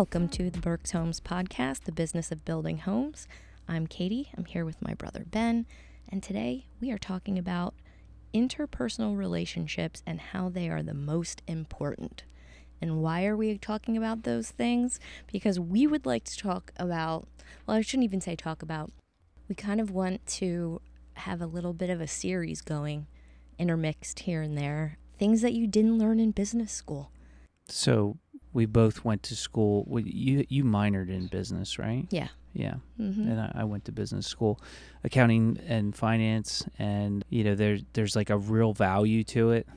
Welcome to the Berks Homes Podcast, the business of building homes. I'm Katie. I'm here with my brother Ben, and today we are talking about interpersonal relationships and how they are the most important. And why are we talking about those things? Because we would like to talk about, well, I shouldn't even say talk about, we kind of want to have a little bit of a series going, intermixed here and there, things that you didn't learn in business school. So we both went to school. You you minored in business, right? Yeah. Yeah. Mm-hmm. And I, I went to business school, accounting and finance, and you know there's there's like a real value to it,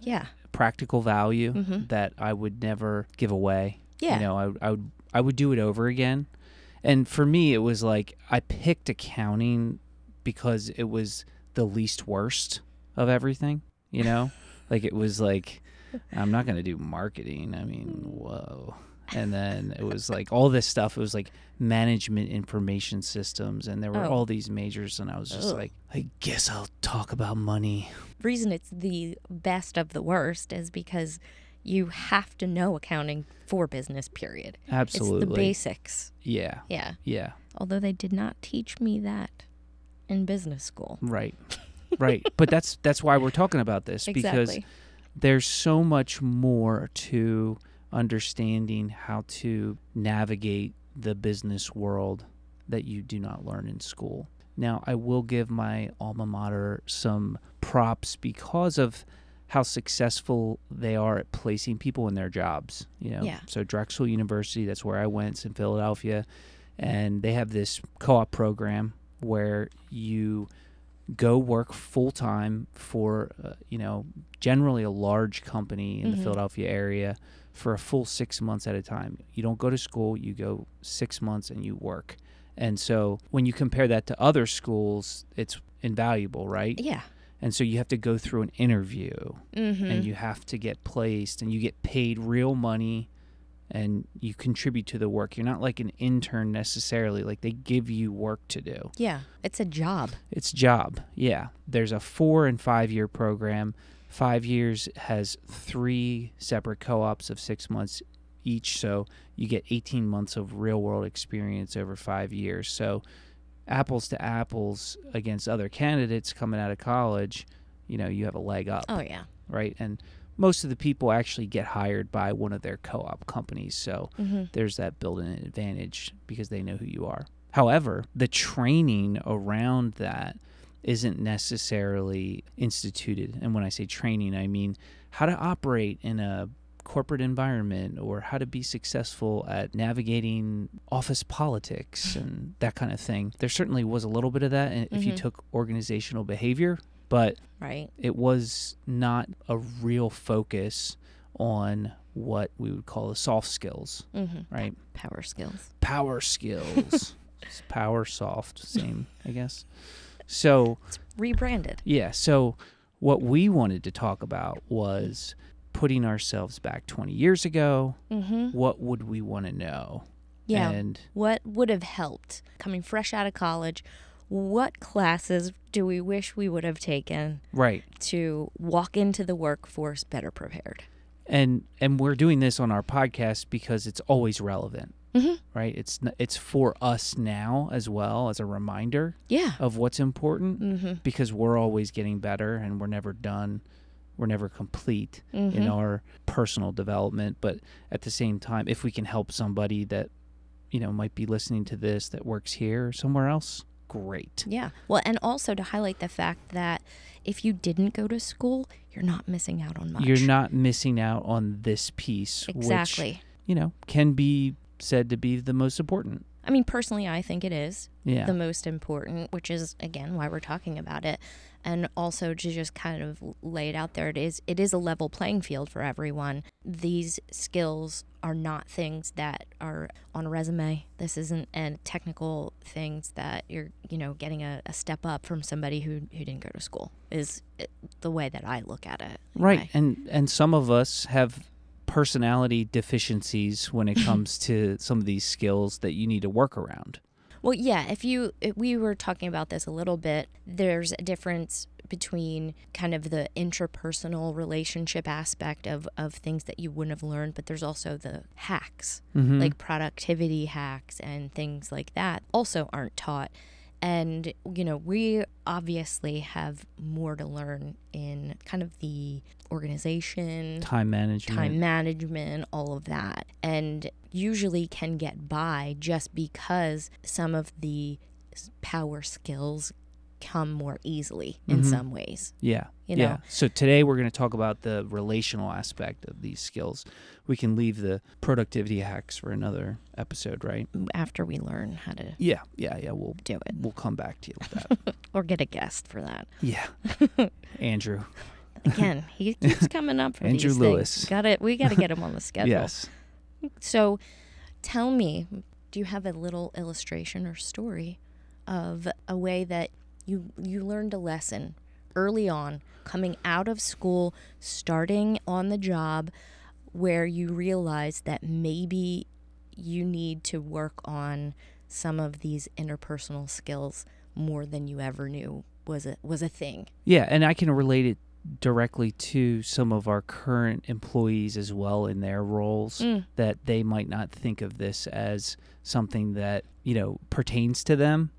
Yeah. practical value Mhm. that I would never give away. Yeah. You know, I, I would I would do it over again. And for me, it was like I picked accounting because it was the least worst of everything. You know, like it was like I'm not gonna do marketing. I mean, whoa. And then it was like all this stuff. It was like management information systems, and there were Oh. all these majors, and I was just Ugh. like, I guess I'll talk about money. reason it's the best of the worst is because you have to know accounting for business period Absolutely. it's the basics Yeah. yeah Yeah. although they did not teach me that in business school Right. right. But that's that's why we're talking about this because exactly there's so much more to understanding how to navigate the business world that you do not learn in school. Now, I will give my alma mater some props because of how successful they are at placing people in their jobs. You know, Yeah. so Drexel University, that's where I went, it's in Philadelphia, and they have this co-op program where you go work full time for uh, you know generally a large company in Mhm. the Philadelphia area for a full 6 months at a time. You don't go to school, you go 6 months and you work. And so when you compare that to other schools, it's invaluable, right? yeah And so you have to go through an interview mm-hmm. and you have to get placed and you get paid real money and you contribute to the work. You're not like an intern necessarily, like they give you work to do. yeah it's a job It's job. Yeah. There's a 4 and 5 year program. 5 years has 3 separate co-ops of 6 months each, so you get 18 months of real world experience over 5 years. So apples to apples against other candidates coming out of college, you know, you have a leg up oh yeah right? And most of the people actually get hired by one of their co-op companies, so mm-hmm. there's that built-in advantage because they know who you are. However, the training around that isn't necessarily instituted. And when I say training, I mean how to operate in a corporate environment or how to be successful at navigating office politics and that kind of thing. There certainly was a little bit of that if you Mhm. took organizational behavior, but right it was not a real focus on what we would call the soft skills, mm-hmm. right? power skills Power skills. Power soft, same, I guess. So, it's rebranded yeah, so what we wanted to talk about was putting ourselves back 20 years ago. mm-hmm. What would we want to know? yeah And what would have helped coming fresh out of college what classes do we wish we would have taken right. to walk into the workforce better prepared And and we're doing this on our podcast because it's always relevant. Mhm. Right? It's it's for us now as well as a reminder yeah of what's important mm-hmm. because we're always getting better and we're never done. We're never complete in Mhm. our personal development, but at the same time if we can help somebody that you know might be listening to this that works here or somewhere else, great. yeah well and also to highlight the fact that if you didn't go to school you're not missing out on much You're not missing out on this piece which exactly you know can be said to be the most important. i mean personally i think it is Yeah. the most important which is again why we're talking about it and also to just kind of lay it out there it is it is a level playing field for everyone these skills are not things that are on a resume this isn't and technical things that you're you know getting a, a step up from somebody who who didn't go to school is uh, the way that i look at it Right. And and some of us have personality deficiencies when it comes to some of these skills that you need to work around. Well, yeah, if you if we were talking about this a little bit, there's a difference between kind of the interpersonal relationship aspect of, of things that you wouldn't have learned, but there's also the hacks, Mhm. like productivity hacks and things like that, also aren't taught. And, you know, we obviously have more to learn in kind of the organization, time management. time management, all of that. And usually can get by just because some of the power skills come more easily in Mhm. some ways. Yeah. You yeah. So today we're going to talk about the relational aspect of these skills. We can leave the productivity hacks for another episode, right? After we learn how to Yeah. Yeah. Yeah. We'll do it we'll come back to you with that. or get a guest for that. yeah. Andrew. Again, he keeps coming up for Andrew these Lewis. things. Got it. We got to get him on the schedule. Yes. So, tell me, do you have a little illustration or story of a way that you you learned a lesson early on, coming out of school, starting on the job, where you realized that maybe you need to work on some of these interpersonal skills more than you ever knew was a was a thing. Yeah, and I can relate it directly to some of our current employees as well in their roles Mm. that they might not think of this as something that, you know, pertains to them.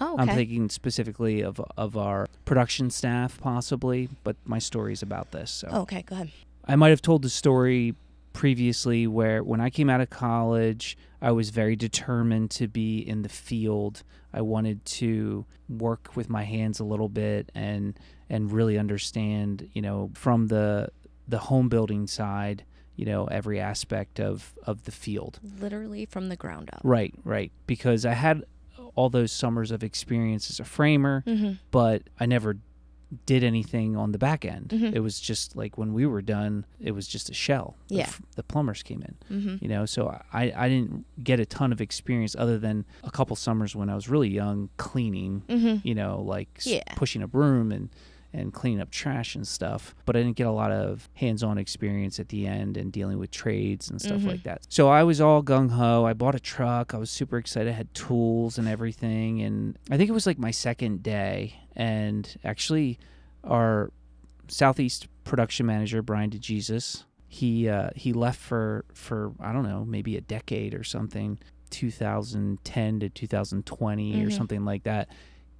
Oh, I'm thinking specifically of of our production staff possibly, but my story is about this. So Oh, okay, go ahead. I might have told the story previously where when I came out of college, I was very determined to be in the field. I wanted to work with my hands a little bit and and really understand, you know, from the the home building side, you know, every aspect of of the field. Literally from the ground up. Right, right. Because I had all those summers of experience as a framer, Mm-hmm. but I never did anything on the back end. Mhm. It was just like when we were done, it was just a shell. Yeah. f- The, plumbers came in, Mm-hmm. you know, so I, I didn't get a ton of experience other than a couple summers when I was really young cleaning, Mm-hmm. you know, like Yeah. pushing a broom and, and cleaning up trash and stuff. But I didn't get a lot of hands on experience at the end and dealing with trades and stuff Mhm. like that. So I was all gung ho. I bought a truck. I was super excited. I had tools and everything. And I think it was like my second day. And actually, our Southeast production manager, Brian DeJesus, he uh, he left for for I don't know maybe a decade or something, 2010 to 2020 or Mhm. something like that.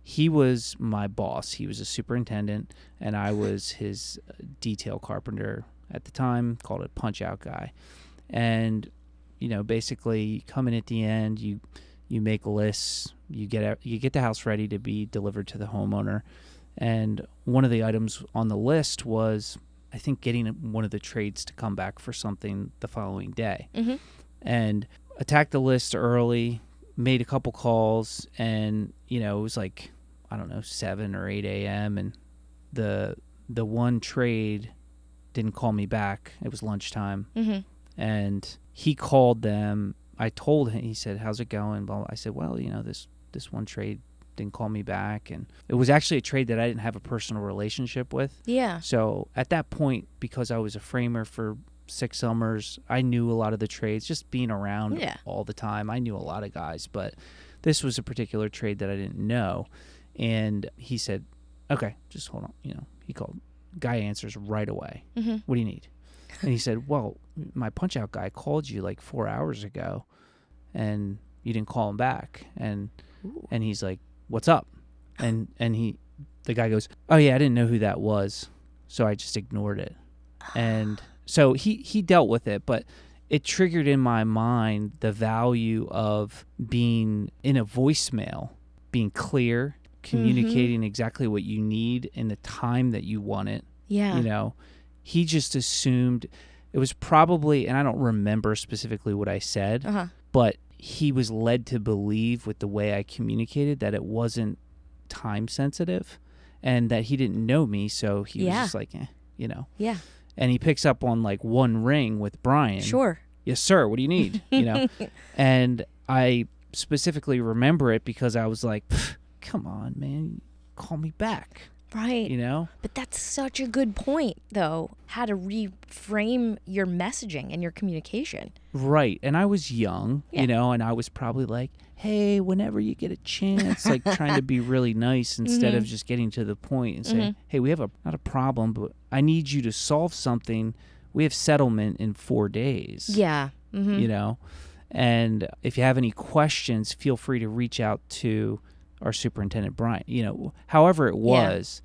He was my boss. He was a superintendent, and I was his uh, detail carpenter at the time. Called it punch out guy, and you know basically you come in at the end. You you make lists. You get you get the house ready to be delivered to the homeowner, and one of the items on the list was I think getting one of the trades to come back for something the following day Mm-hmm. and attacked the list early, made a couple calls, and you know it was like I don't know seven or eight a.m. and the the one trade didn't call me back. It was lunchtime, Mm-hmm. and he called them. I told him. He said, "How's it going?" Blah. I said, "Well, you know this this one trade didn't call me back, and it was actually a trade that I didn't have a personal relationship with." Yeah. So at that point, because I was a framer for six summers, I knew a lot of the trades. Just being around Yeah. all the time, I knew a lot of guys. But this was a particular trade that I didn't know, and he said, "Okay, just hold on." You know, he called. Guy answers right away. Mm-hmm. What do you need? And he said, "Well, my punch out guy called you like four hours ago, and you didn't call him back." And and he's like, "What's up?" And and he, the guy goes, "Oh yeah, I didn't know who that was, so I just ignored it." And so he he dealt with it, but it triggered in my mind the value of being in a voicemail, being clear, communicating exactly what you need in the time that you want it. Yeah. You know, he just assumed it was probably, and I don't remember specifically what I said, Uh huh. but he was led to believe with the way I communicated that it wasn't time sensitive and that he didn't know me. So he Yeah. was just like, eh, you know. Yeah. And he picks up on like one ring with Brian. Sure. Yes, sir. What do you need? You know. and I specifically remember it because I was like, "Pff, come on, man. Call me back. Right. You know? But that's such a good point, though, how to reframe your messaging and your communication. Right. And I was young, Yeah. you know, and I was probably like, hey, whenever you get a chance, like trying to be really nice instead of Mhm. just getting to the point and saying, Mhm. hey, we have a not a problem, but I need you to solve something. We have settlement in four days. Yeah. hmm You know? And if you have any questions, feel free to reach out to our superintendent, Brian, you know, however it Yeah. was.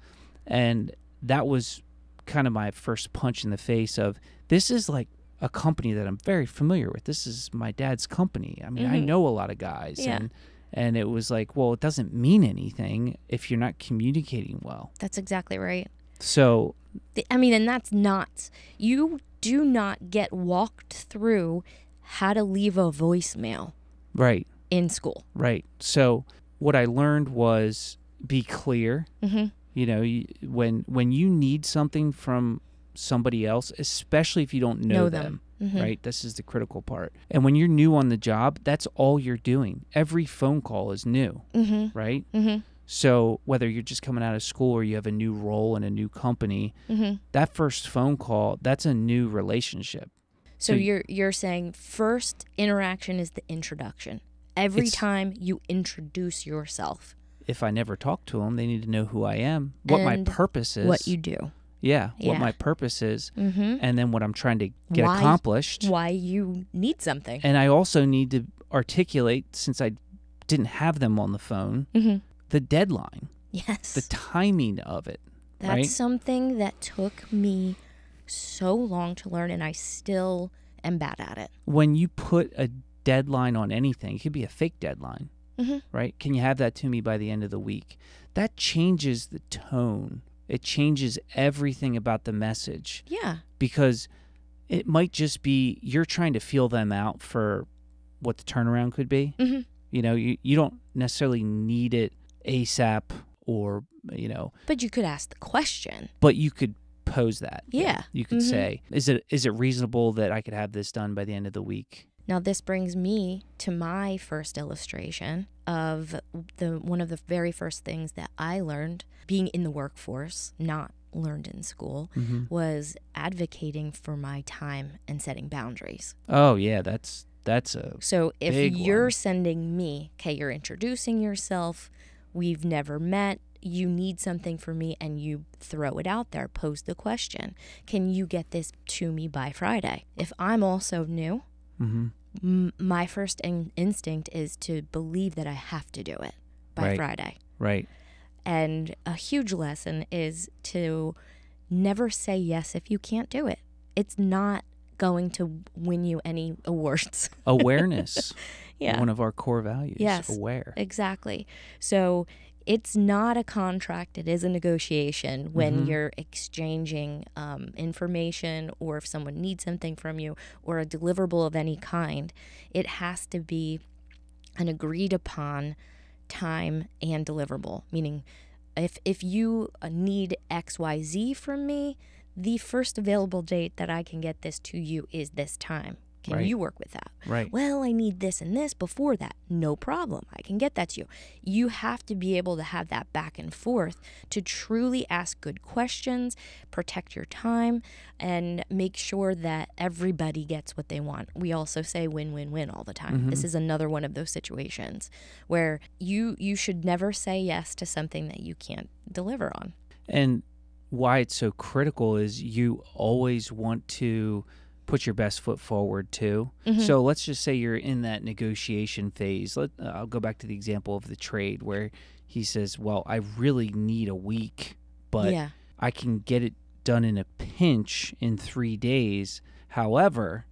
And that was kind of my first punch in the face of this is like a company that I'm very familiar with. This is my dad's company. I mean, I Mhm. know a lot of guys Yeah. and and it was like, well, it doesn't mean anything if you're not communicating well. That's exactly right. So, I mean, and that's not, you do not get walked through how to leave a voicemail right, in school. right. So, what I learned was be clear. hmm You know, you, when when you need something from somebody else, especially if you don't know, Know them, them. hmm right? This is the critical part. And when you're new on the job, that's all you're doing. Every phone call is new, hmm right? hmm So whether you're just coming out of school or you have a new role in a new company, hmm that first phone call, that's a new relationship. So So you're you're saying first interaction is the introduction. Every It's- time you introduce yourself, If I never talk to them, they need to know who I am, what my purpose is. what you do, yeah, what my purpose is, mm-hmm. and then what I'm trying to get Why- accomplished. why you need something. And I also need to articulate, since I didn't have them on the phone, hmm the deadline, Yes, the timing of it. that's right? something that took me so long to learn, and I still am bad at it. When you put a deadline on anything, it could be a fake deadline, hmm right? Can you have that to me by the end of the week? That changes the tone. It changes everything about the message Yeah, because it might just be you're trying to feel them out for what the turnaround could be. hmm You know, you, you don't necessarily need it ASAP or, you know, but you could ask the question. but you could pose that. Yeah. You could Mhm. say, is it is it reasonable that I could have this done by the end of the week? Now this brings me to my first illustration of the one of the very first things that I learned being in the workforce, not learned in school, Mm-hmm. was advocating for my time and setting boundaries. Oh yeah, that's that's a So if you're one. sending me, okay, you're introducing yourself, we've never met, you need something from me, and you throw it out there, pose the question, can you get this to me by Friday? If I'm also new, hmm m- my first in- instinct is to believe that I have to do it by Right. Friday. right. And a huge lesson is to never say yes if you can't do it. It's not going to win you any awards. Awareness, yeah. one of our core values. Yes. Aware. Exactly. So it's not a contract, it is a negotiation when Mhm. you're exchanging um, information or if someone needs something from you or a deliverable of any kind. It has to be an agreed upon time and deliverable, meaning if, if you uh, need XYZ from me, the first available date that I can get this to you is this time. Can Right. you work with that? Right. well, I need this and this before that. No problem. I can get that to you. You have to be able to have that back and forth to truly ask good questions, protect your time, and make sure that everybody gets what they want. We also say win win win all the time. This mm-hmm. is another one of those situations where you you should never say yes to something that you can't deliver on. And why it's so critical is you always want to put your best foot forward too. Mhm. So let's just say you're in that negotiation phase. Let uh, I'll go back to the example of the trade where he says, "Well, I really need a week, but yeah. I can get it done in a pinch in 3 days." However,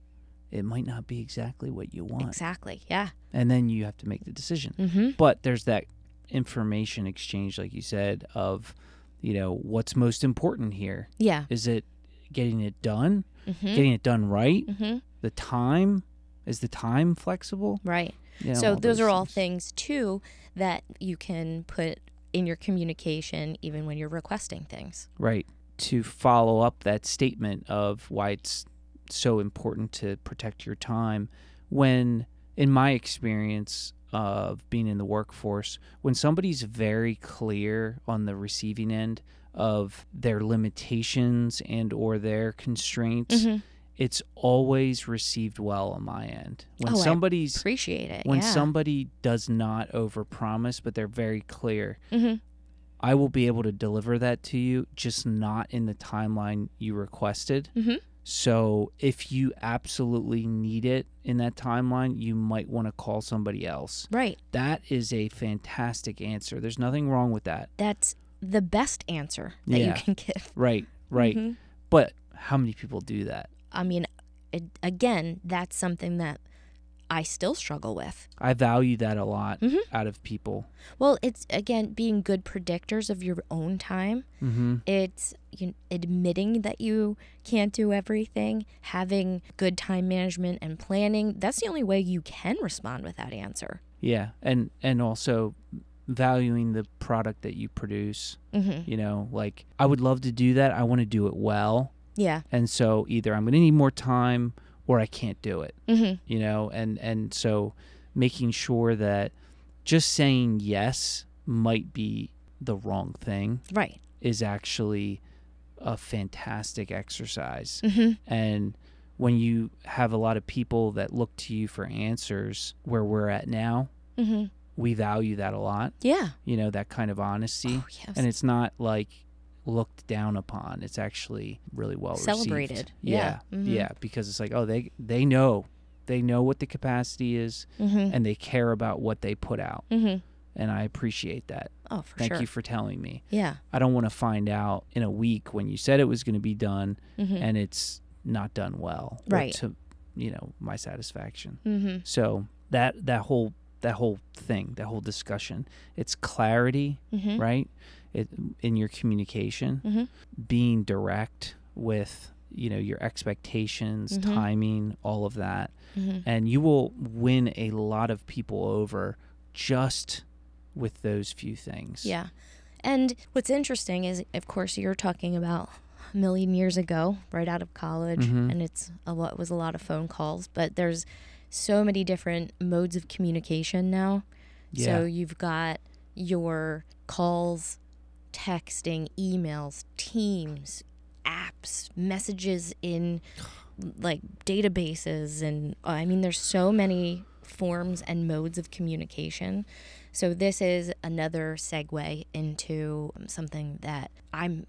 it might not be exactly what you want. Exactly. Yeah. And then you have to make the decision. Mhm. But there's that information exchange like you said of you know what's most important here Yeah. is it getting it done Mhm. getting it done right Mhm. the time is the time flexible Right. You know, so all those are all things. things too that you can put in your communication even when you're requesting things. right to follow up that statement of why it's so important to protect your time when in my experience of being in the workforce when somebody's very clear on the receiving end of their limitations and or their constraints Mhm. it's always received well on my end when Oh, I Appreciate it. when yeah. somebody does not overpromise but they're very clear hmm i will be able to deliver that to you just not in the timeline you requested hmm so if you absolutely need it in that timeline you might want to call somebody else Right. that is a fantastic answer there's nothing wrong with that That's the best answer that Yeah. you can give. right right Mhm. but how many people do that I mean, it, again, that's something that I still struggle with. i value that a lot Mhm. out of people Well, it's again being good predictors of your own time. mm-hmm. It's you admitting that you can't do everything, having good time management and planning. That's the only way you can respond with that answer. Yeah, and and also valuing the product that you produce. Mm-hmm. You know, like I would love to do that. I want to do it well, Yeah. and so either I'm going to need more time or I can't do it. Mm-hmm. You know, and and so making sure that just saying yes might be the wrong thing Right. is actually a fantastic exercise. Mm-hmm. And when you have a lot of people that look to you for answers where we're at now, Mm-hmm. We value that a lot Yeah. you know that kind of honesty Oh, yes. and it's not like looked down upon it's actually really well received. Celebrated. yeah Yeah. Mhm. yeah because it's like oh they they know they know what the capacity is mm-hmm. and they care about what they put out Mm-hmm. and i appreciate that Oh, for sure. thank sure. you for telling me yeah. i don't want to find out in a week when you said it was going to be done Mm-hmm. and it's not done well or Right. to you know my satisfaction mm-hmm. so that that whole that whole thing that whole discussion it's clarity Mm-hmm. right it, in your communication Mhm. being direct with you know your expectations Mhm. timing all of that Mm-hmm. and you will win a lot of people over just with those few things Yeah. And what's interesting is, of course, you're talking about a million years ago, right out of college, Mhm. and it's a lot was a lot of phone calls, but there's so many different modes of communication now. yeah So you've got your calls, texting, emails, teams, apps, messages in like databases and uh, I mean there's so many forms and modes of communication. So this is another segue into something that I'm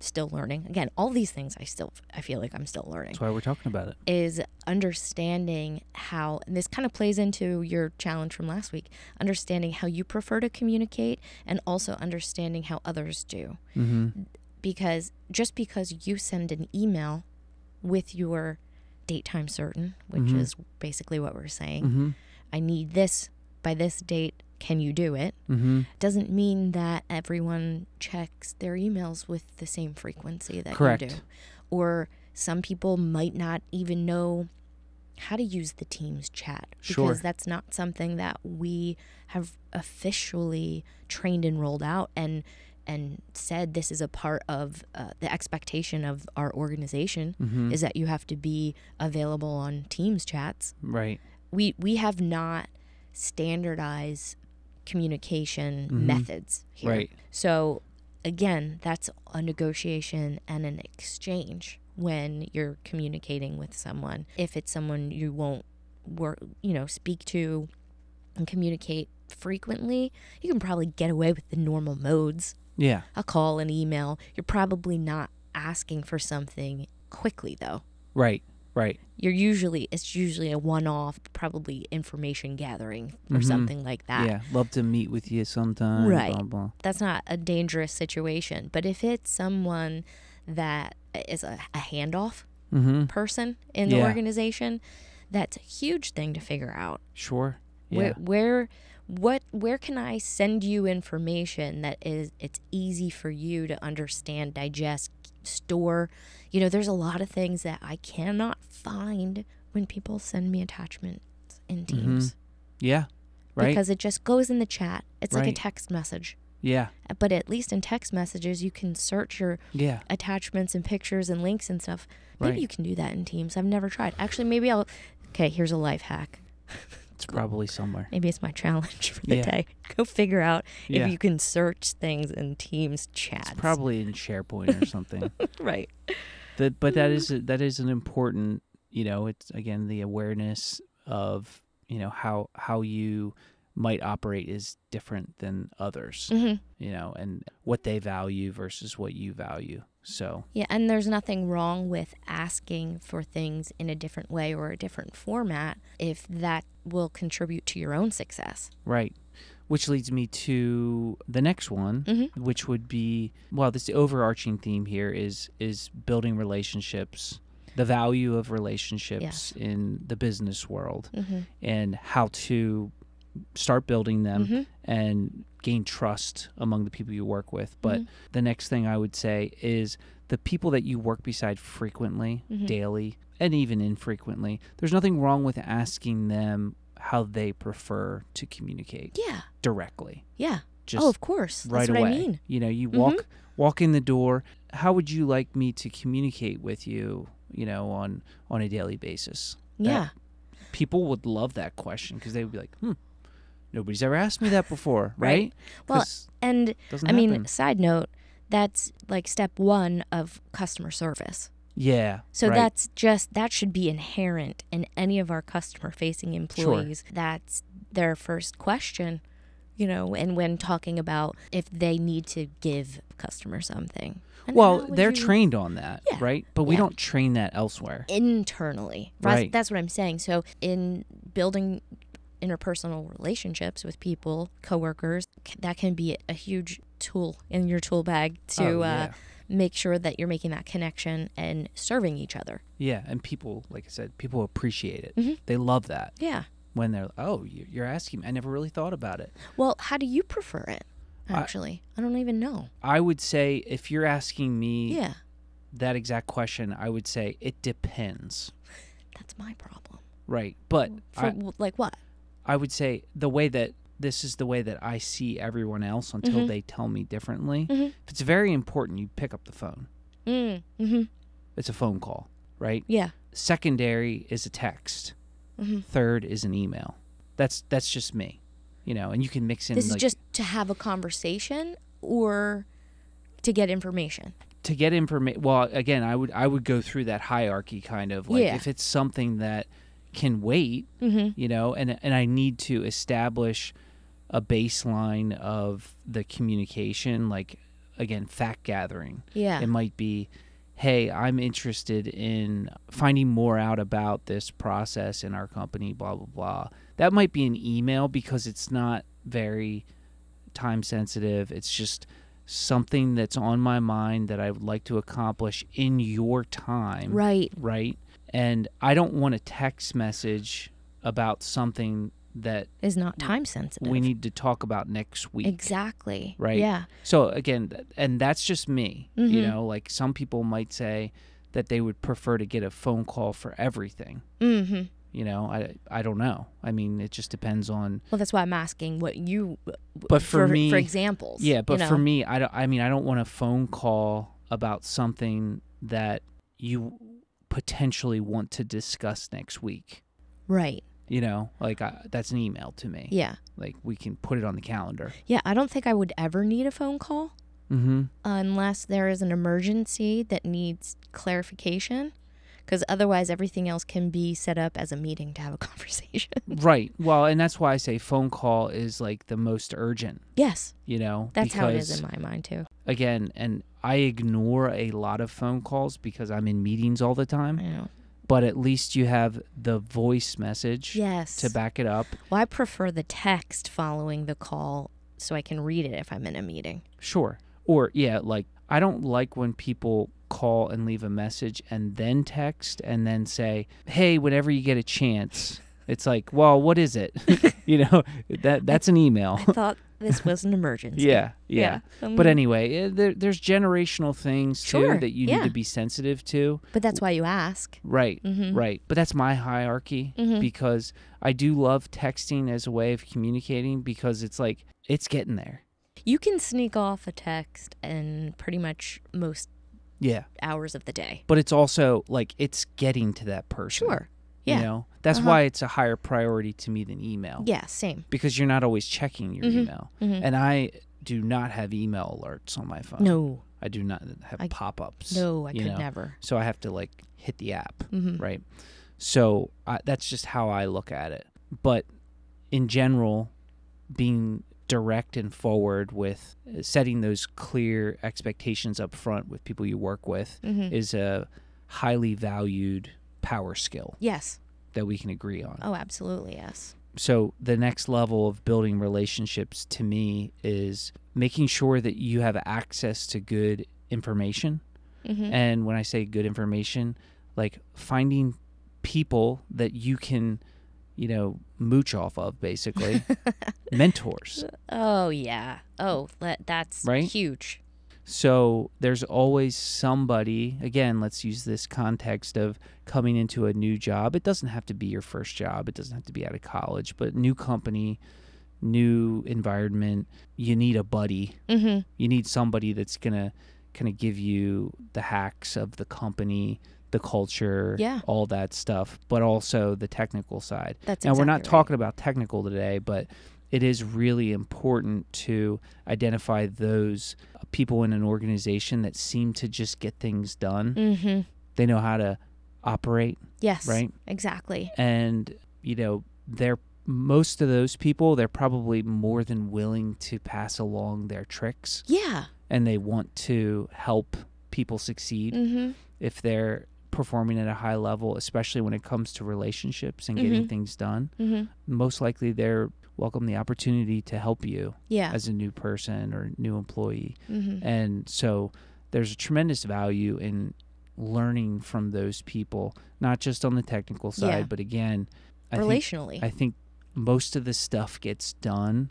still learning. Again, all these things I still I feel like I'm still learning that's why we're talking about it is understanding how and this kind of plays into your challenge from last week understanding how you prefer to communicate and also understanding how others do mm-hmm. because just because you send an email with your date time certain which Mhm. is basically what we're saying Mm-hmm. i need this by this date can you do it Mm-hmm. doesn't mean that everyone checks their emails with the same frequency that Correct. you do. Or some people might not even know how to use the Teams chat because Sure. that's not something that we have officially trained and rolled out and and said this is a part of uh, the expectation of our organization Mm-hmm. is that you have to be available on Teams chats right we we have not standardized communication Mhm. methods here. right So again, that's a negotiation and an exchange when you're communicating with someone. If it's someone you won't work, you know, speak to and communicate frequently, you can probably get away with the normal modes. yeah A call, an email. You're probably not asking for something quickly though right right you're usually it's usually a one-off probably information gathering or Mhm. something like that yeah love to meet with you sometime Right. blah, blah. that's not a dangerous situation but if it's someone that is a, a handoff Mm-hmm. person in the organization that's a huge thing to figure out sure yeah where where what where can i send you information that is it's easy for you to understand digest store? You know there's a lot of things that i cannot find when people send me attachments in mm-hmm. teams. Yeah right? Because it just goes in the chat. It's like a text message. Yeah. Uh, but at least in text messages you can search your yeah. attachments and pictures and links and stuff. Maybe Right. you can do that in teams. I've never tried. Actually maybe i'll okay here's a life hack It's probably somewhere. Maybe it's my challenge for the Yeah. day. Go figure out Yeah. if you can search things in Teams chats. It's probably in SharePoint or something. right. that, but that is that is an important. You know, it's again the awareness of you know how how you might operate is different than others. hmm You know, and what they value versus what you value. So Yeah, and there's nothing wrong with asking for things in a different way or a different format if that will contribute to your own success. Right. Which leads me to the next one, Mhm. which would be well, this overarching theme here is is building relationships, the value of relationships Yes. in the business world, Mm-hmm. and how to start building them Mhm. and gain trust among the people you work with. But Mhm. the next thing I would say is the people that you work beside frequently, Mhm. daily, and even infrequently. There's nothing wrong with asking them how they prefer to communicate Yeah, directly. yeah. Just oh, of course. right That's what away. I mean. You know, you Mhm. walk walk in the door. How would you like me to communicate with you? You know, on on a daily basis. That- Yeah. People would love that question because they would be like, "Hmm, nobody's ever asked me that before, right?" Right. Well, And I mean, happen. side note, that's like step one of customer service. yeah. So right. that's just that should be inherent in any of our customer facing employees. That's their first question, you know, and when talking about if they need to give customer something. And well, they're you- trained on that, Yeah. right? But we Yeah. don't train that elsewhere. internally. Right. That's what I'm saying. So in building interpersonal relationships with people, coworkers, that can be a huge tool in your tool bag to Oh, uh, make sure that you're making that connection and serving each other. Yeah, and people, like I said, people appreciate it. Mhm. They love that Yeah. when they're, oh, you- you're asking. me. I never really thought about it. Well, how do you prefer it? Actually, I, don't even know. I would say if you're asking me Yeah, that exact question, I would say it depends. that's my problem. Right. But For I, like what? I would say the way that this is the way that I see everyone else until Mhm. they tell me differently. Mhm. If it's very important, you pick up the phone. Mm, mm-hmm. It's a phone call, right? Yeah. Secondary is a text. hmm Third is an email. That's that's just me, you know. And you can mix in This like, is just to have a conversation or to get information. to get information. Well, again, I would I would go through that hierarchy kind of like Yeah. if it's something that can wait, Mm-hmm. you know, and and I need to establish a baseline of the communication, like again, fact gathering. Yeah. It might be, hey, I'm interested in finding more out about this process in our company, blah blah blah. That might be an email because it's not very time sensitive. It's just something that's on my mind that I would like to accomplish in your time right. right? And I don't want a text message about something that Is not time sensitive. we need to talk about next week. Exactly. Right. Yeah. So again, and that's just me. You Mhm. know, like some people might say that they would prefer to get a phone call for everything. Mm-hmm. You know, I I don't know. I mean, it just depends on. Well, that's why I'm asking what you. But for me- for examples. Yeah, but you for me, I don't. I mean, I don't want a phone call about something that you potentially want to discuss next week. Right. You know, like I, that's an email to me. Yeah. Like we can put it on the calendar. Yeah. I don't think I would ever need a phone call Mm-hmm. unless there is an emergency that needs clarification. Because otherwise, everything else can be set up as a meeting to have a conversation. Right. Well, and that's why I say phone call is like the most urgent. yes, You know, that's how it is in my mind too. again, and I ignore a lot of phone calls because I'm in meetings all the time. But at least you have the voice message Yes. to back it up. Well, I prefer the text following the call so I can read it if I'm in a meeting. Sure. Or yeah, like I don't like when people call and leave a message and then text and then say, "Hey, whenever you get a chance." It's like, "Well, what is it?" you know, that that's an email. I thought this was an emergency. yeah, yeah. Um, But anyway, eh, there, there's generational things too Sure, that you need to be sensitive to. but that's why you ask. Right, Mm-hmm. right. But that's my hierarchy Mhm. because I do love texting as a way of communicating because it's like it's getting there. You can sneak off a text in pretty much most Yeah. hours of the day. But it's also like it's getting to that person. Sure. Yeah. You know, that's Uh-huh. why it's a higher priority to me than email Yeah, same. because you're not always checking your Mhm. email. Mhm. And I do not have email alerts on my phone. No, I do not have I- pop ups. no, I could know? never. So I have to like hit the app, hmm right? So I, that's just how I look at it. But in general, being direct and forward with uh, setting those clear expectations up front with people you work with hmm is a highly valued power skill Yes. that we can agree on. Oh, absolutely. Yes. So the next level of building relationships to me is making sure that you have access to good information. hmm And when I say good information, like finding people that you can, you know, mooch off of basically, mentors. Oh yeah. Oh, that's Right? huge. So there's always somebody, again, let's use this context of coming into a new job. It doesn't have to be your first job, it doesn't have to be out of college, but new company, new environment, you need a buddy. hmm You need somebody that's going to kind of give you the hacks of the company, the culture, Yeah. all that stuff, but also the technical side. That's Now, we're not right. talking about technical today, but it is really important to identify those people in an organization that seem to just get things done. Mm-hmm. They know how to operate, Yes. right? Exactly. And, you know, they're most of those people, they're probably more than willing to pass along their tricks Yeah. and they want to help people succeed Mm-hmm. if they're performing at a high level, especially when it comes to relationships and getting Mhm. things done. Mm-hmm. Most likely they're welcome the opportunity to help you Yeah. as a new person or new employee. mm-hmm. And so there's a tremendous value in learning from those people, not just on the technical side, Yeah. but again, I think Relationally. I think most of the stuff gets done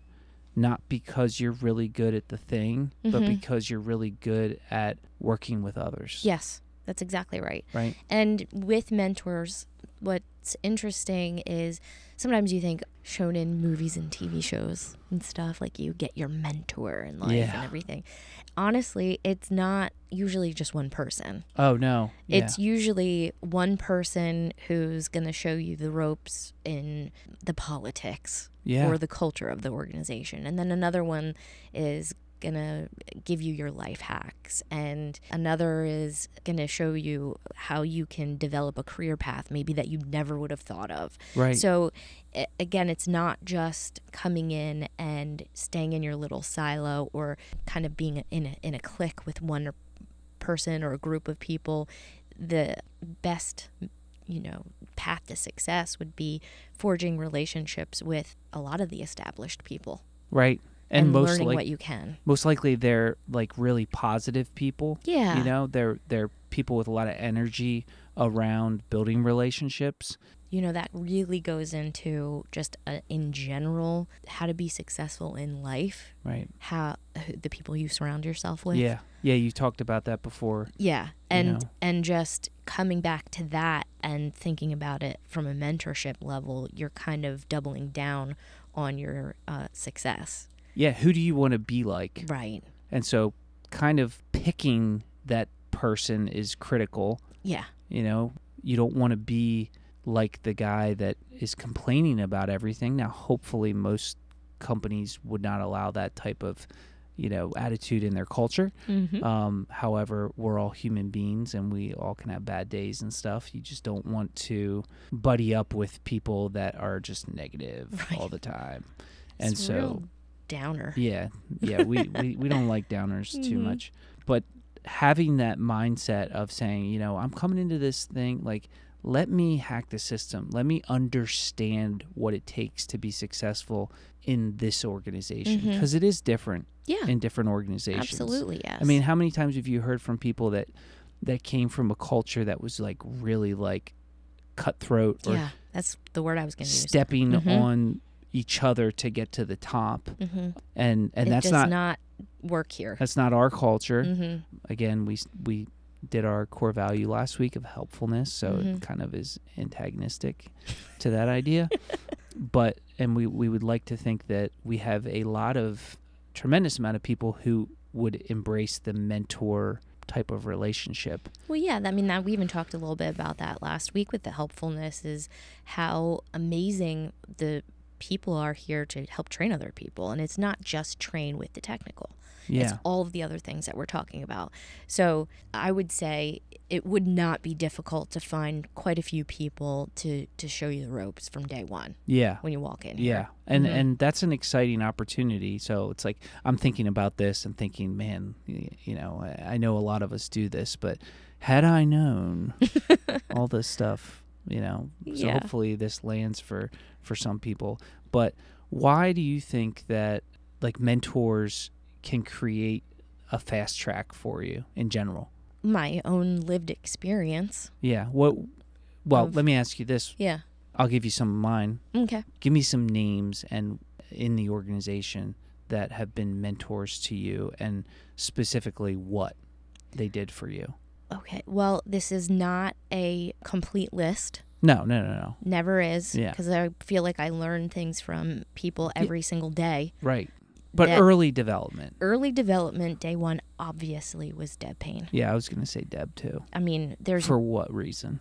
not because you're really good at the thing, but Mhm. because you're really good at working with others. yes. That's exactly right. Right? And with mentors, what's interesting is sometimes you think shown in movies and TV shows and stuff, like you get your mentor in life Yeah. and everything. Honestly, it's not usually just one person. Oh no. Yeah. It's usually one person who's going to show you the ropes in the politics yeah. or the culture of the organization. And then another one is going to give you your life hacks. And another is going to show you how you can develop a career path, maybe that you never would have thought of. right. So, again, it's not just coming in and staying in your little silo or kind of being in a, in a clique with one person or a group of people. The best, you know, path to success would be forging relationships with a lot of the established people right. And, and, most learning like what you can. most likely they're like really positive people. Yeah. You know, they're they're people with a lot of energy around building relationships. you know that really goes into just uh in general how to be successful in life Right. how the people you surround yourself with Yeah. Yeah, you talked about that before. yeah and know. and just coming back to that and thinking about it from a mentorship level you're kind of doubling down on your uh, success Yeah, who do you want to be like? right And so kind of picking that person is critical. yeah You know, you don't want to be like the guy that is complaining about everything. Now, hopefully, most companies would not allow that type of, you know, attitude in their culture. mm-hmm. Um, however, we're all human beings and we all can have bad days and stuff. You just don't want to buddy up with people that are just negative Right. all the time. And It's so, real downer yeah, yeah, we, we, we don't like downers too Mhm. much. But having that mindset of saying, you know, I'm coming into this thing, like, let me hack the system. Let me understand what it takes to be successful in this organization because is different yeah in different organizations. absolutely yes I mean, how many times have you heard from people that that came from a culture that was like really like cutthroat or yeah that's the word i was going to use stepping Mhm. on each other to get to the top? hmm And and it that's does not, not work here that's not our culture. hmm Again, we we did our core value last week of helpfulness, so Mhm. it kind of is antagonistic to that idea. but and we we would like to think that we have a lot of tremendous amount of people who would embrace the mentor type of relationship. Well, yeah, I mean that we even talked a little bit about that last week with the helpfulness is how amazing the people are here to help train other people and it's not just train with the technical. yeah. It's all of the other things that we're talking about. So, I would say it would not be difficult to find quite a few people to to show you the ropes from day 1 Yeah. when you walk in. Yeah, here. and Mhm. and that's an exciting opportunity. So it's like I'm thinking about this and thinking, man, you know, I know a lot of us do this, but had I known all this stuff, you know, so Yeah. hopefully this lands for for some people. But why do you think that like mentors can create a fast track for you in general? My own lived experience. Yeah. What? Well, Of- let me ask you this. Yeah. I'll give you some of mine. Okay. give me some names and in the organization that have been mentors to you and specifically what they did for you Okay. Well, this is not a complete list. no no no no Never is. Yeah. Because I feel like I learn things from people every single day. right but That- early development Early development, day one, obviously was Deb Payne. yeah i was gonna say deb too I mean, there's for what reason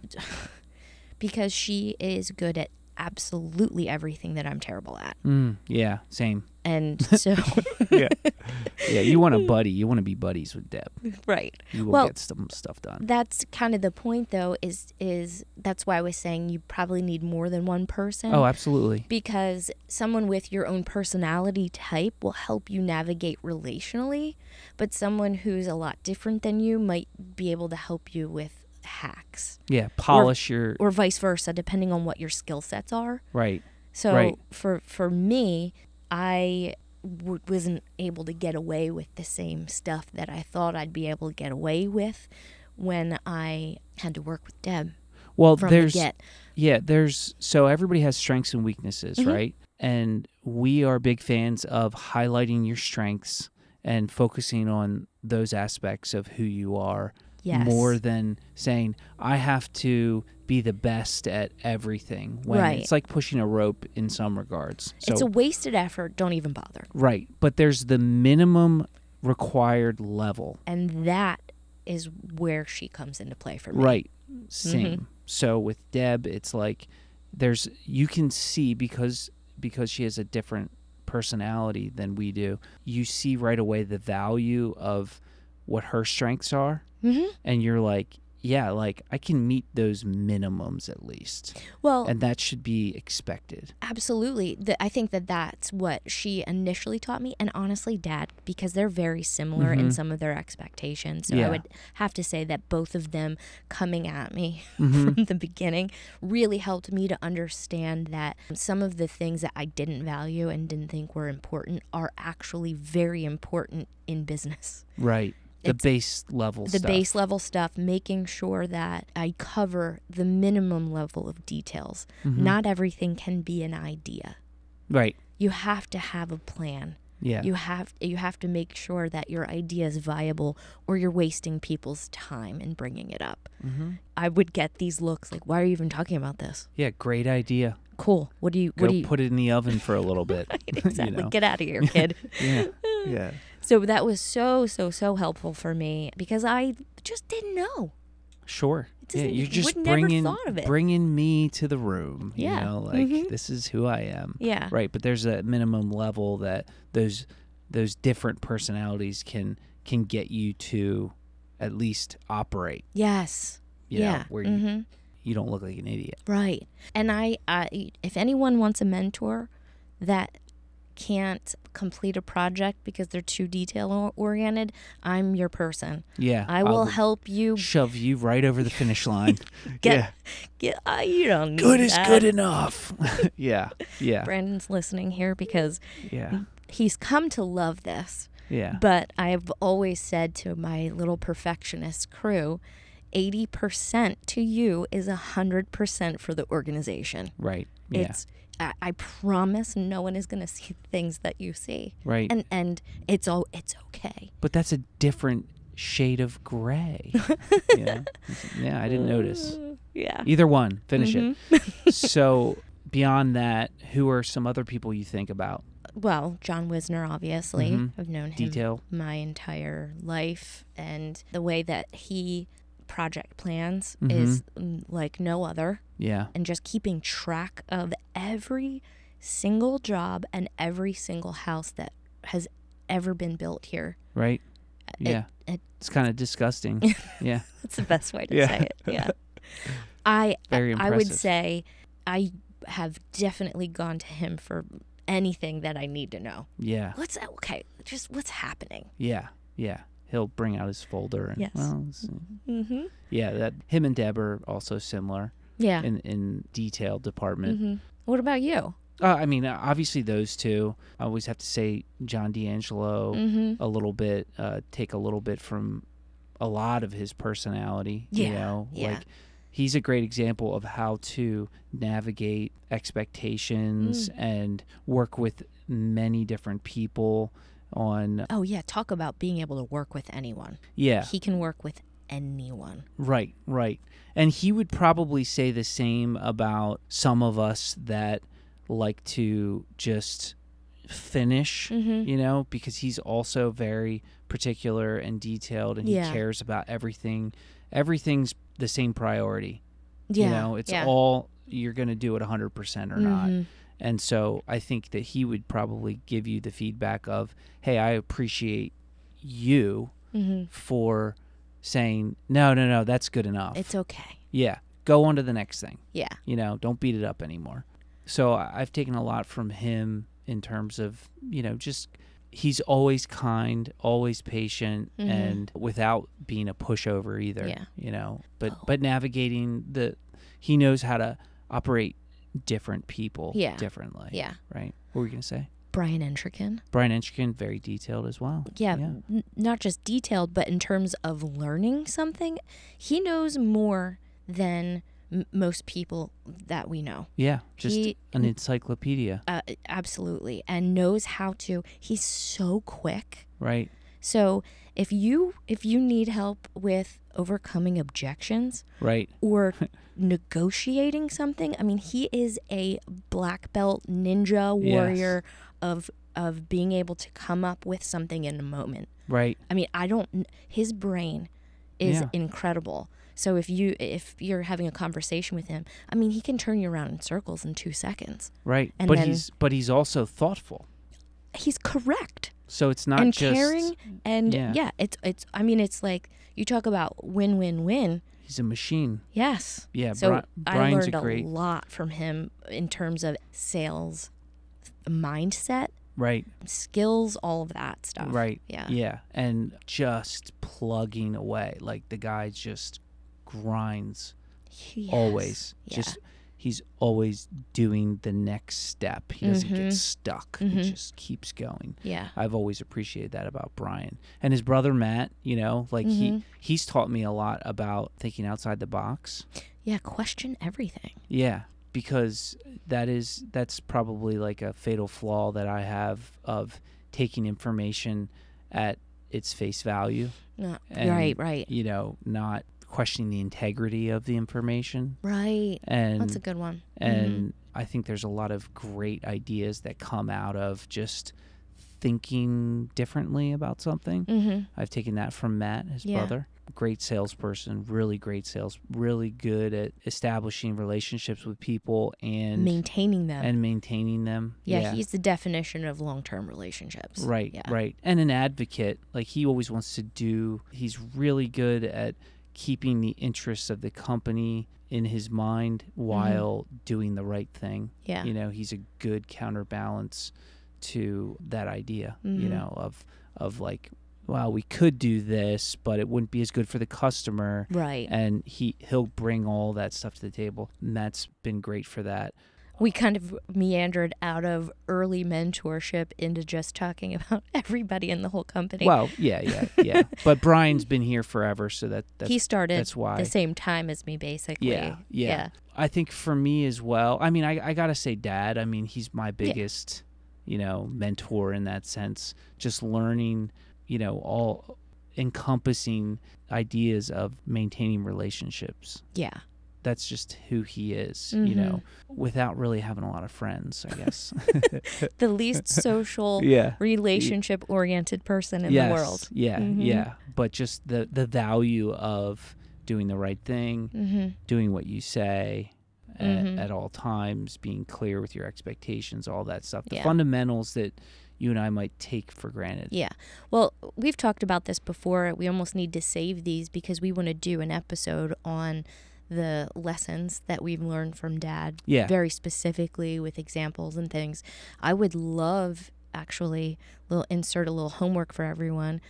because she is good at absolutely everything that I'm terrible at. mm, yeah same And so, yeah yeah you want a buddy you want to be buddies with deb right. you will Well- get some stuff done That's kind of the point, though, is is that's why I was saying you probably need more than one person. oh absolutely because someone with your own personality type will help you navigate relationally, but someone who's a lot different than you might be able to help you with hacks yeah polish your or vice versa depending on what your skill sets are. right So Right. for for me, I w- wasn't able to get away with the same stuff that I thought I'd be able to get away with when I had to work with Deb well there's the. Yeah, there's so everybody has strengths and weaknesses, Mhm. right? And we are big fans of highlighting your strengths and focusing on those aspects of who you are Yes. more than saying I have to be the best at everything. When Right. it's like pushing a rope in some regards. So it's a wasted effort. Don't even bother. right, but there's the minimum required level. And that is where she comes into play for me. Right. Mm-hmm. Same. So with Deb, it's like there's you can see because because she has a different personality than we do. You see right away the value of what her strengths are, hmm and you're like, yeah, like I can meet those minimums at least, Well, and that should be expected. absolutely. The, I think that that's what she initially taught me, and honestly, Dad, because they're very similar in Mhm. some of their expectations. So Yeah. I would have to say that both of them coming at me Mhm. from the beginning really helped me to understand that some of the things that I didn't value and didn't think were important are actually very important in business. Right. The base level stuff. the stuff. base level stuff, making sure that I cover the minimum level of details. Mhm. Not everything can be an idea. right. You have to have a plan. Yeah. You have you have to make sure that your idea is viable or you're wasting people's time in bringing it up. hmm I would get these looks like, "Why are you even talking about this?" Yeah. Great idea. Cool. What do you Go what do you put it in the oven for a little bit. exactly you know? get out of here, kid. yeah. Yeah. So that was so so so helpful for me because I just didn't know. Sure. Yeah, you're just bringing thought of it. bringing me to the room. Yeah. You know, like Mhm. this is who I am. Yeah. Right. But there's a minimum level that those those different personalities can can get you to at least operate. Yes. You yeah. know, where hmm you, you don't look like an idiot. Right. And I, I, if anyone wants a mentor that can't complete a project because they're too detail oriented, I'm your person. Yeah. I will I'll help you shove you right over the finish line. get. yeah. get uh, you don't need Good is that. good enough. yeah. Yeah. Brandon's listening here because Yeah. he's come to love this. Yeah. But I've always said to my little perfectionist crew, 80% to you is 100% for the organization. Right. Yeah. It's I, I promise no one is going to see things that you see. right. And and it's all it's okay. but that's a different shade of gray. yeah. yeah, I didn't notice. Yeah. Either one, finish Mhm. it. so, beyond that, who are some other people you think about? well, John Wisner, obviously. Mhm. I've known him Detail. my entire life, and the way that he project plans Mhm. is mm, like no other. Yeah. And just keeping track of every single job and every single house that has ever been built here. Right. Yeah. it- it's kind of disgusting. yeah. That's the best way to Yeah. say it. Yeah. I Very I would say I have definitely gone to him for anything that I need to know. Yeah. What's okay? Just what's happening? Yeah. Yeah. He'll bring out his folder and Yes. well, Mm-hmm. yeah, that him and Deb are also similar Yeah. in in detail department. hmm What about you? Uh, I mean, obviously those two. I always have to say John D'Angelo Mm-hmm. a little bit, uh, take a little bit from a lot of his personality. You Yeah, know, yeah. like he's a great example of how to navigate expectations Mm. and work with many different people on Oh yeah, talk about being able to work with anyone. yeah He can work with anyone. Right, right. And he would probably say the same about some of us that like to just finish, Mm-hmm. you know, because he's also very particular and detailed and Yeah. he cares about everything. Everything's the same priority. Yeah. You know, it's yeah. all you're going to do it 100% or not. And so I think that he would probably give you the feedback of, "Hey, I appreciate you Mhm. for saying, "No, no, no, that's good enough." It's okay. Yeah. Go on to the next thing. Yeah. You know, don't beat it up anymore. So I've taken a lot from him in terms of, you know, just he's always kind, always patient Mhm. and without being a pushover either, Yeah. you know. But Oh. but navigating the he knows how to operate different people Yeah. differently. Yeah. Right? What were you going to say? Brian Entrikin. Brian Entrikin, very detailed as well. Yeah, Yeah. N- not just detailed, but in terms of learning something, he knows more than m- most people that we know. Yeah, just He- an encyclopedia, Uh, absolutely, and knows how to. He's so quick. right? So if you if you need help with overcoming objections Right. or negotiating something, I mean, he is a black belt ninja Yes. warrior of of being able to come up with something in a moment. Right. I mean, I don't. His brain is Yeah. incredible. So if you if you're having a conversation with him, I mean, he can turn you around in circles in two seconds. Right. And but he's but he's also thoughtful. He's correct So it's not and just caring, and yeah. yeah. it's it's. I mean, it's like you talk about win win win. He's a machine. Yes. Yeah, So Bri- I learned a great a lot from him in terms of sales mindset, right, skills, all of that stuff. right. Yeah. Yeah, and just plugging away. Like the guy just grinds Yes. always. Yeah. Just he's always doing the next step. He doesn't Mhm. get stuck. He Mhm. just keeps going. yeah. I've always appreciated that about Brian and his brother Matt. You know, like he Mhm. he's taught me a lot about thinking outside the box. Yeah. Question everything. Yeah, because that is that's probably like a fatal flaw that I have of taking information at its face value. No, And, right. Right. You know, not questioning the integrity of the information. Right. And That's a good one. and I think there's a lot of great ideas that come out of just thinking differently about something. Mm-hmm. I've taken that from Matt, his Yeah. brother. Great salesperson, really great sales, really good at establishing relationships with people and Maintaining them. and maintaining them. yeah, he's the definition of long-term relationships. right, Yeah. right. And an advocate, like he always wants to do. He's really good at keeping the interests of the company in his mind while doing the right thing. Mm-hmm. Yeah. You know, he's a good counterbalance to that idea, you Mhm. know, of of like, well, we could do this, but it wouldn't be as good for the customer. Right. And he he'll bring all that stuff to the table. And that's been great for that. We kind of meandered out of early mentorship into just talking about everybody in the whole company. Well, yeah, yeah, yeah. but Brian's been here forever, so that that's he started that's why. the same time as me, basically. Yeah, yeah. I think for me as well. I mean, I, I gotta say, Dad. I mean, he's my biggest, you know, mentor in that sense. Just learning, you know, all encompassing ideas of maintaining relationships. Yeah. That's just who he is, you know, without really having a lot of friends, I guess. The least social, yeah. relationship oriented person in yes. the world. Yeah, Mhm. yeah. But just the the value of doing the right thing, Mm-hmm. doing what you say at, Mhm. at all times, being clear with your expectations, all that stuff. The Yeah. fundamentals that you and I might take for granted. Yeah. Well, we've talked about this before. We almost need to save these because we want to do an episode on the lessons that we've learned from dad Yeah. very specifically with examples and things. I would love actually little insert a little homework for everyone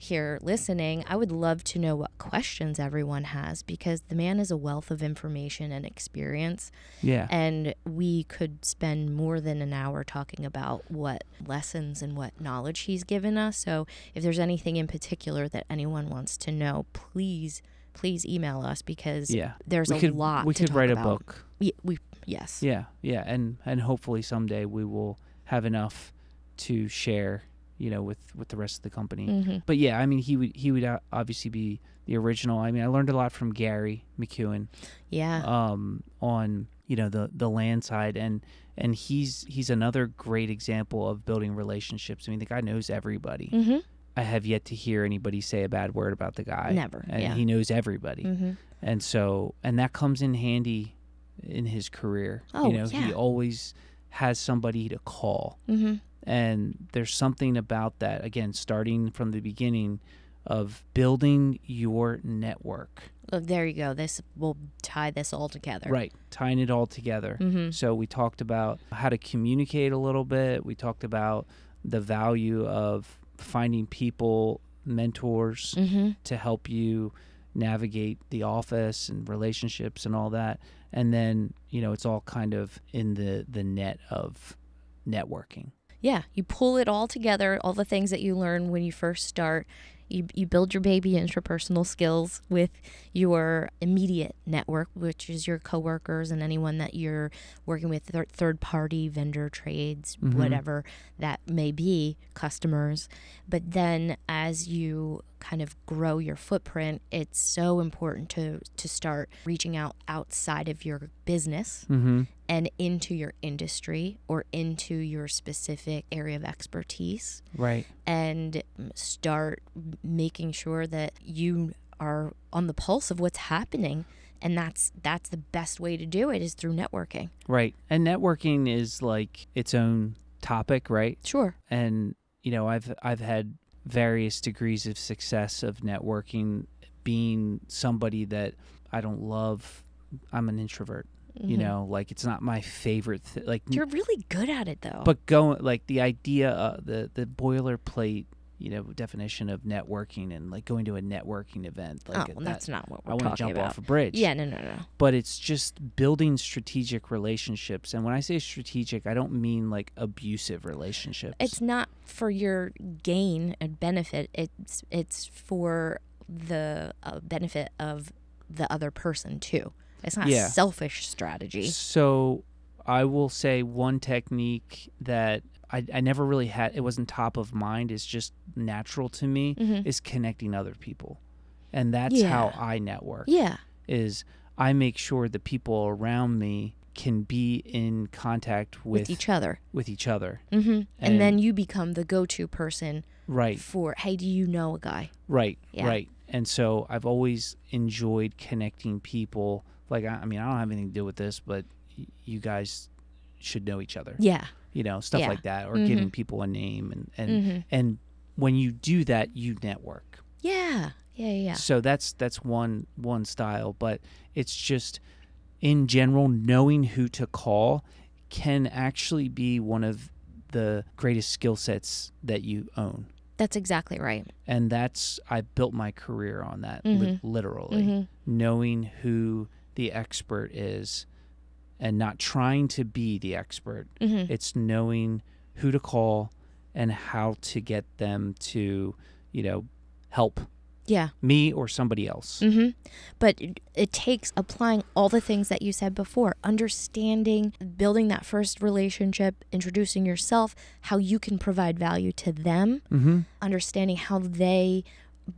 here listening. I would love to know what questions everyone has because the man is a wealth of information and experience Yeah. and we could spend more than an hour talking about what lessons and what knowledge he's given us. So if there's anything in particular that anyone wants to know, please please email us because Yeah. there's we a could lot we could write about. a book. Ye- we yes. Yeah, yeah, and and hopefully someday we will have enough to share, you know, with with the rest of the company. Mhm. But yeah, I mean, he would he would obviously be the original. I mean, I learned a lot from Gary McEwen Yeah. um, on you know the the land side, and and he's he's another great example of building relationships. I mean, the guy knows everybody. mhm. I have yet to hear anybody say a bad word about the guy. Never, and yeah. he knows everybody, Mhm. and so and that comes in handy in his career. Oh, you know, yeah. he always has somebody to call Mhm. and there's something about that again starting from the beginning of building your network Oh, there you go. This will tie this all together. right tying it all together Mhm. so we talked about how to communicate a little bit we talked about the value of finding people mentors Mhm. to help you navigate the office and relationships and all that and then you know it's all kind of in the the net of networking Yeah, you pull it all together, all the things that you learn when you first start. You, you build your baby interpersonal skills with your immediate network, which is your coworkers and anyone that you're working with, thir- third party vendor trades, Mhm. whatever that may be, customers. But then as you kind of grow your footprint, it's so important to, to start reaching out outside of your business mm-hmm. And into your industry or into your specific area of expertise right and start making sure that you are on the pulse of what's happening and that's that's the best way to do it is through networking Right. And networking is like its own topic, right? sure And you know, I've I've had various degrees of success of networking being somebody that I don't love. I'm an introvert, you Mhm. know, like it's not my favorite th- like you're really good at it though but going like the idea uh, the the boilerplate, you know, definition of networking and like going to a networking event like oh that, well, that's not what I we're I want to jump about off a bridge. yeah no no no but it's just building strategic relationships. And when I say strategic, I don't mean like abusive relationships. it's not for your gain and benefit it's it's for the uh, benefit of the other person too it's not Yeah. a selfish strategy so I will say one technique that I, I never really had, it wasn't top of mind, is just natural to me, Mhm. is connecting other people. And that's Yeah. how I network. yeah Is I make sure the people around me can be in contact with with each other with each other. hmm and, And- then you become the go-to person Right. for hey do you know a guy Right, Yeah. right. And so I've always enjoyed connecting people. Like, I, I mean, I don't have anything to do with this, but y- you guys should know each other. yeah You know, stuff Yeah. like that, or Mhm. giving people a name, and and Mhm. and when you do that, you network. yeah yeah yeah So that's that's one one style, but it's just in general knowing who to call can actually be one of the greatest skill sets that you own that's exactly right and that's I built my career on that li- Mhm. literally hmm knowing who the expert is and not trying to be the expert. Hmm it's knowing who to call and how to get them to you know help yeah. me or somebody else. Hmm But it, it takes applying all the things that you said before, understanding, building that first relationship, introducing yourself, how you can provide value to them, mm-hmm. understanding how they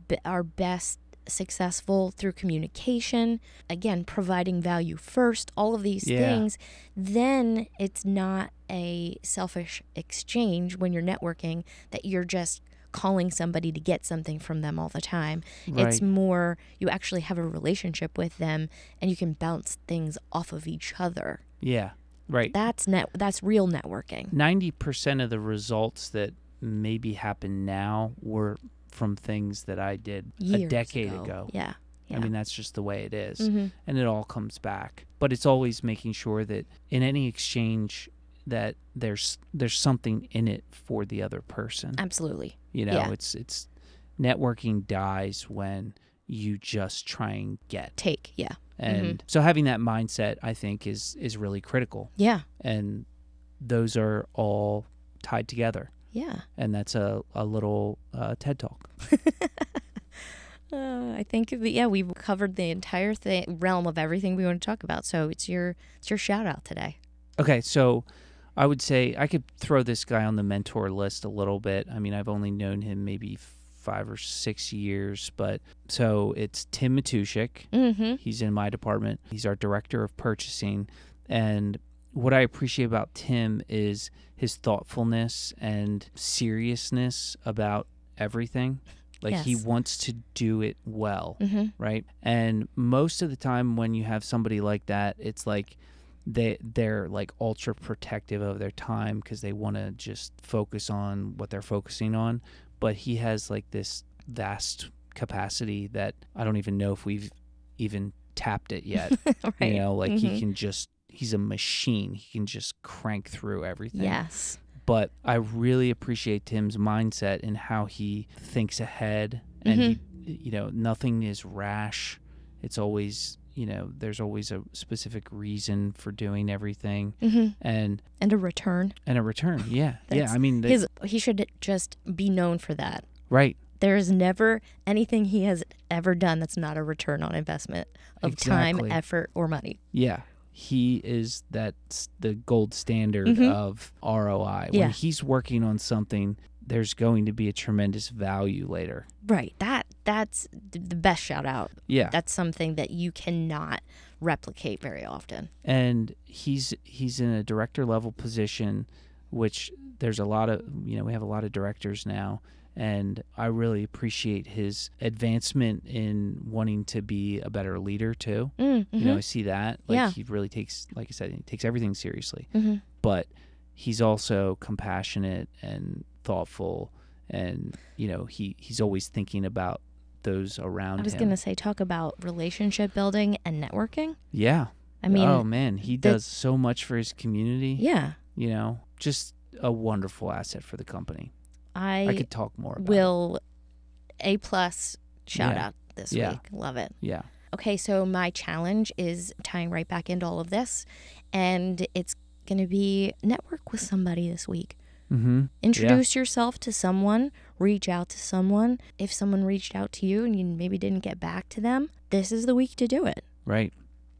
b- are best successful through communication, again, providing value first, all of these Yeah. things, then it's not a selfish exchange when you're networking that you're just calling somebody to get something from them all the time. It's more you actually have a relationship with them and you can bounce things off of each other. Yeah. Right. That's net that's real networking. Ninety percent of the results that maybe happen now were from things that I did Years a decade ago. ago. Yeah. I mean, that's just the way it is. hmm and it all comes back. But it's always making sure that in any exchange that there's there's something in it for the other person. Absolutely. You know, yeah. it's it's networking dies when you just try and get. Take. Yeah. And so having that mindset I think is is really critical. Yeah. And those are all tied together. Yeah. And that's a, a little uh, TED talk. Uh, I think yeah, we've covered the entire thing, realm of everything we want to talk about. So it's your it's your shout out today. Okay, so I would say I could throw this guy on the mentor list a little bit. I mean, I've only known him maybe five or six years, but so it's Tim Matushik. Mm-hmm. He's in my department. He's our director of purchasing, and what I appreciate about Tim is his thoughtfulness and seriousness about everything. Like he wants to do it well Mm-hmm. right? And most of the time when you have somebody like that, it's like they they're like ultra protective of their time because they want to just focus on what they're focusing on. But he has like this vast capacity that I don't even know if we've even tapped it yet. right. You know, like he Mhm. can just he's a machine. He can just crank through everything Yes. but I really appreciate Tim's mindset and how he thinks ahead and he, you know nothing is rash it's always you know there's always a specific reason for doing everything Mm-hmm. and And a return. and a return yeah yeah I mean His he should just be known for that. right There is never anything he has ever done that's not a return on investment of time, effort, or money. yeah he is that's the gold standard Mhm. of ROI Yeah. when he's working on something there's going to be a tremendous value later Right. That that's the best shout out. yeah That's something that you cannot replicate very often. and he's he's in a director level position which there's a lot of you know we have a lot of directors now and I really appreciate his advancement in wanting to be a better leader too. Mm, You know, I see that like Yeah. he really takes like I said he takes everything seriously, hmm but he's also compassionate and thoughtful and you know he he's always thinking about those around I was going to say, talk about relationship building and networking. yeah. I mean, oh man, he the- does so much for his community. yeah, you know, just a wonderful asset for the company. I, I, could talk more about it. will A plus shout Yeah. out this Yeah. week. Love it. Yeah. Okay, so my challenge is tying right back into all of this, and it's going to be network with somebody this week. Mm-hmm. Introduce yourself to someone, reach out to someone. If someone reached out to you and you maybe didn't get back to them, this is the week to do it. Right.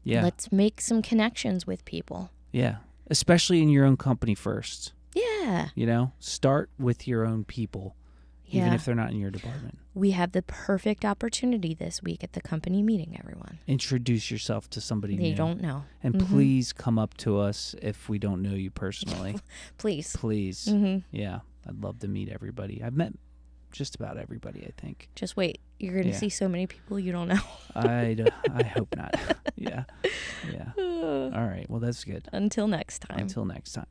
Yeah. Let's make some connections with people. yeah. Especially in your own company first. Yeah. You know, start with your own people, Yeah. even if they're not in your department. we have the perfect opportunity this week at the company meeting, everyone. Introduce yourself to somebody They new. don't know. and Mhm. please come up to us if we don't know you personally. Please. please. hmm Yeah. I'd love to meet everybody. I've met just about everybody, I think. Just wait. You're going to Yeah. see so many people you don't know. I, d- I hope not. yeah. Yeah. All right. Well, that's good. Until next time. Until next time.